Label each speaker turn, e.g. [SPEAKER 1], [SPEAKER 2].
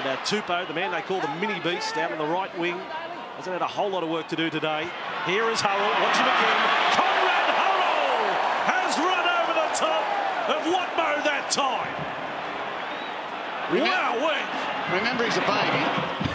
[SPEAKER 1] And uh, Tupou, the man they call the mini beast, out on the right wing, hasn't had a whole lot of work to do today. Here is Hurrell. Watch him again. Konrad Hurrell has run over the top of Watmough that time.
[SPEAKER 2] Remember,
[SPEAKER 1] wow, wait.
[SPEAKER 2] Remember, he's a baby.